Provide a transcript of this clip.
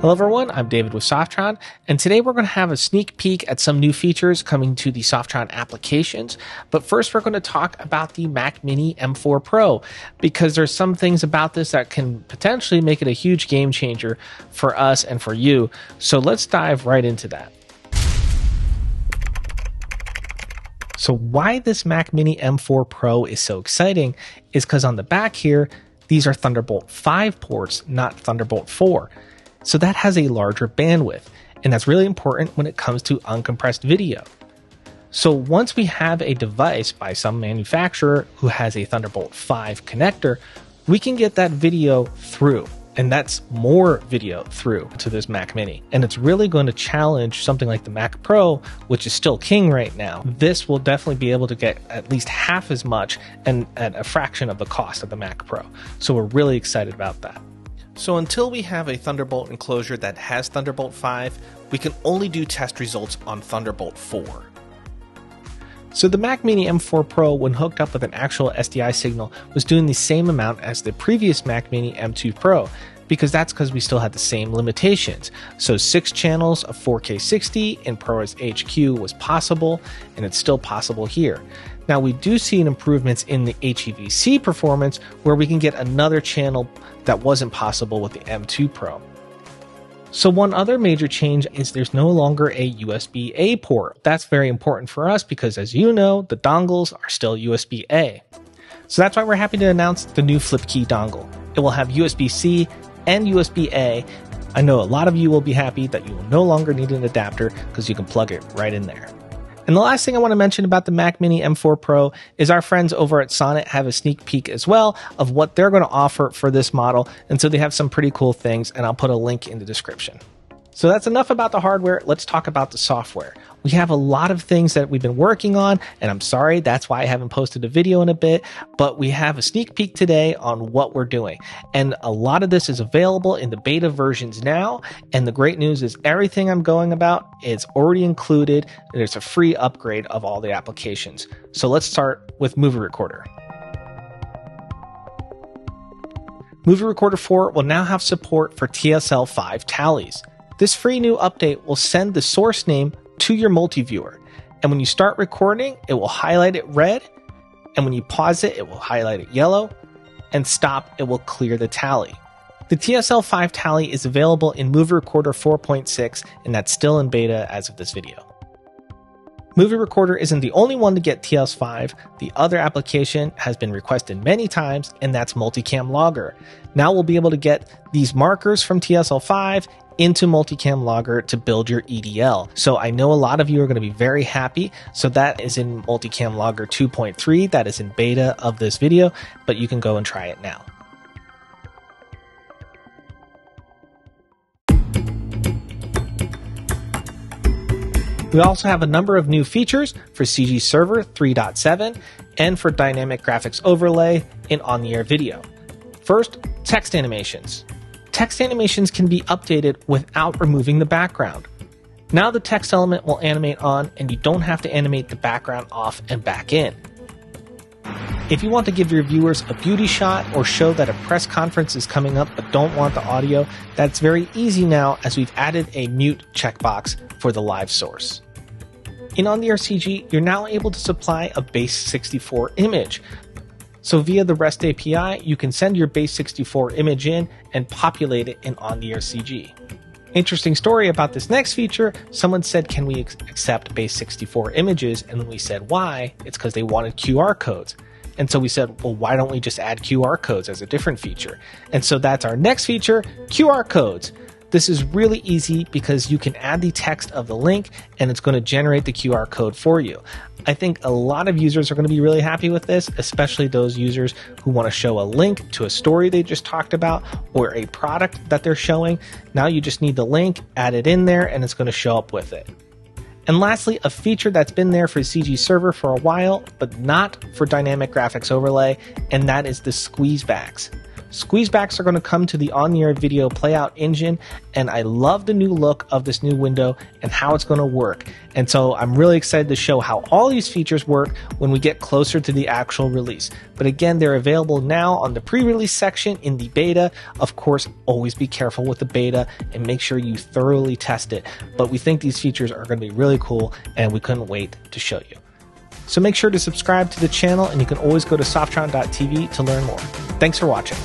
Hello everyone, I'm David with Softron, and today we're going to have a sneak peek at some new features coming to the Softron applications. But first we're going to talk about the Mac Mini M4 Pro, because there's some things about this that can potentially make it a huge game changer for us and for you. So let's dive right into that. So why this Mac Mini M4 Pro is so exciting is because on the back here, these are Thunderbolt 5 ports, not Thunderbolt 4. So that has a larger bandwidth, and that's really important when it comes to uncompressed video. So once we have a device by some manufacturer who has a Thunderbolt 5 connector, we can get that video through. And that's more video through to this Mac Mini. And it's really going to challenge something like the Mac Pro, which is still king right now. This will definitely be able to get at least half as much and at a fraction of the cost of the Mac Pro. So we're really excited about that. So until we have a Thunderbolt enclosure that has Thunderbolt 5, we can only do test results on Thunderbolt 4. So the Mac Mini M4 Pro, when hooked up with an actual SDI signal, was doing the same amount as the previous Mac Mini M2 Pro, because that's because we still had the same limitations. So six channels of 4K 60 in ProRes HQ was possible, and it's still possible here. Now we do see an improvements in the HEVC performance where we can get another channel that wasn't possible with the M2 Pro. So one other major change is there's no longer a USB A port. That's very important for us because as you know, the dongles are still USB A. So that's why we're happy to announce the new FlipKey dongle. It will have USB C and USB A. I know a lot of you will be happy that you will no longer need an adapter because you can plug it right in there. And the last thing I want to mention about the Mac Mini M4 Pro is our friends over at Sonnet have a sneak peek as well of what they're going to offer for this model. And so they have some pretty cool things, and I'll put a link in the description. So that's enough about the hardware. Let's talk about the software. We have a lot of things that we've been working on, and I'm sorry, that's why I haven't posted a video in a bit, but we have a sneak peek today on what we're doing. And a lot of this is available in the beta versions now. And the great news is everything I'm going about is already included. There's a free upgrade of all the applications. So let's start with Movie Recorder. Movie Recorder 4 will now have support for TSL5 tallies. This free new update will send the source name to your multi-viewer. And when you start recording, it will highlight it red. And when you pause it, it will highlight it yellow. And stop, it will clear the tally. The TSL5 tally is available in Movie Recorder 4.6, and that's still in beta as of this video. Movie Recorder isn't the only one to get TSL5. The other application has been requested many times, and that's Multicam Logger. Now we'll be able to get these markers from TSL5 into Multicam Logger to build your EDL. So I know a lot of you are going to be very happy. So that is in Multicam Logger 2.3. That is in beta of this video, but you can go and try it now. We also have a number of new features for CG Server 3.7 and for Dynamic Graphics Overlay in on the air video. First, text animations text animations can be updated without removing the background. Now the text element will animate on and you don't have to animate the background off and back in. If you want to give your viewers a beauty shot or show that a press conference is coming up but don't want the audio, that's very easy now as we've added a mute checkbox for the live source. In OnTheAir CG, you're now able to supply a base 64 image, so via the REST API, you can send your base64 image in and populate it in OnTheAir CG. Interesting story about this next feature. Someone said, Can we accept base64 images? And we said, Why? It's because they wanted QR codes. And so we said, well, why don't we just add QR codes as a different feature? And so that's our next feature QR codes. This is really easy because you can add the text of the link and it's going to generate the QR code for you. I think a lot of users are going to be really happy with this, especially those users who want to show a link to a story they just talked about or a product that they're showing. Now you just need the link, add it in there, and it's going to show up with it. And lastly, a feature that's been there for CG Server for a while, but not for Dynamic Graphics Overlay, and that is the squeezebacks. Squeezebacks are going to come to the on-the-air video playout engine, and I love the new look of this new window and how it's going to work. And so I'm really excited to show how all these features work when we get closer to the actual release. But again, they're available now on the pre-release section in the beta. Of course, always be careful with the beta and make sure you thoroughly test it. But we think these features are going to be really cool, and we couldn't wait to show you. So make sure to subscribe to the channel, and you can always go to softron.tv to learn more. Thanks for watching.